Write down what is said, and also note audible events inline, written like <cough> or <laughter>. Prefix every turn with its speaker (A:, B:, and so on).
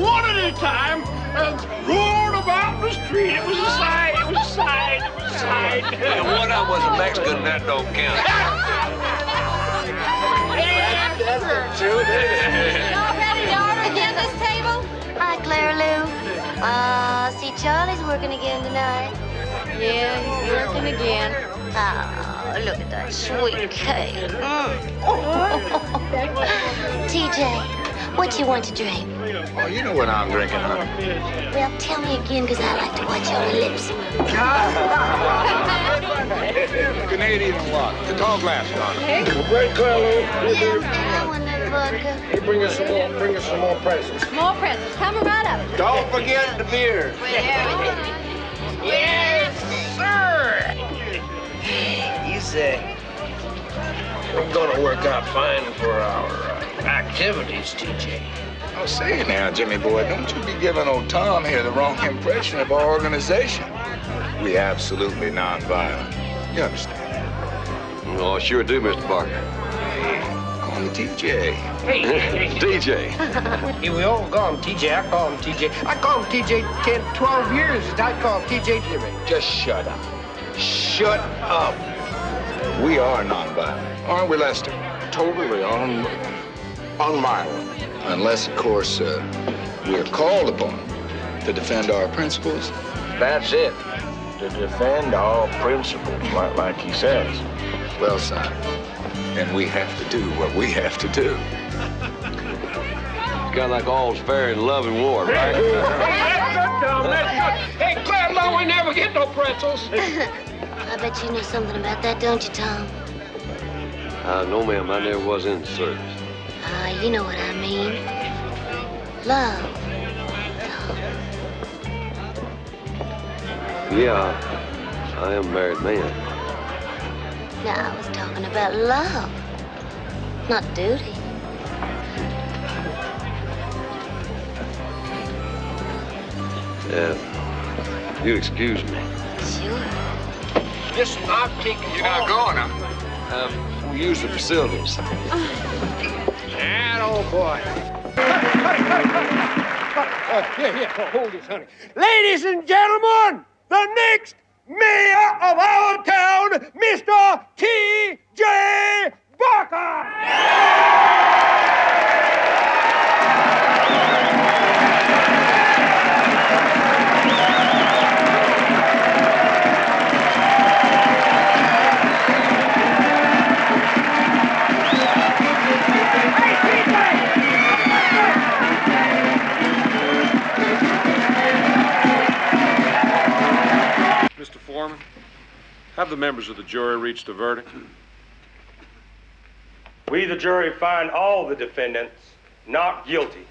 A: the time and roared about the street. It was a sight. It was a sight. It was a sight.
B: And one of them was a Mexican, that don't count.
A: That's true.
C: Y'all ready to order again this table?
D: Hi, Clara Lou. Uh, see, Charlie's working again tonight.
C: Yeah, he's working again.
D: Oh, look at that sweet cake. Mm. <laughs> TJ, what you want to drink?
E: Oh, you know what I'm drinking, honey.
D: Well, tell me again, because I like to watch your lips move. <laughs>
E: Canadian what? The tall glass, honey.
A: Well, great Clara Lou.
D: Yes, I want that vodka.
A: Hey, bring us some more. Bring us some more presents.
C: More presents. Coming right up.
B: Don't forget the beer.
A: Yes, sir.
B: You say we're gonna work out fine for our uh, activities, TJ.
E: Oh, say now, Jimmy boy, don't you be giving old Tom here the wrong impression of our organization. We absolutely nonviolent. You understand? That?
F: Oh, sure do, Mr. Barker.
E: Hey, call me TJ.
F: DJ.
B: Hey, <laughs> <laughs> we all call him TJ. I call him TJ. I call him TJ 10, 12 years. I call him TJ Jimmy.
E: Just shut up. Shut up. We are nonviolent, aren't we, Lester?
A: Totally un unviolent.
E: Unless, of course, uh, we're called upon to defend our principles.
B: That's it. To defend our principles, like, like he says.
E: Well, son, and we have to do what we have to do.
F: It's kind of like all's fair in love and war, right?
A: That's good, Tom. That's good. Hey, Clara Lou, we never get no pretzels. <laughs>
D: I bet you know something about that, don't you, Tom?
F: Uh, no, ma'am, I never was in the service.
D: You know what I mean. Love.
F: Yeah, I am a married man.
D: Now, I was talking about love, not duty.
F: Uh, you excuse me.
D: Sure.
A: Listen, I'm taking
E: You're not going, huh?
F: Um, we use the facilities.
A: And oh boy. Uh, here, here, oh, hold this, honey. Ladies and gentlemen, the next mayor of our town,
G: have the members of the jury reached a verdict?
H: We, the jury, find all the defendants not guilty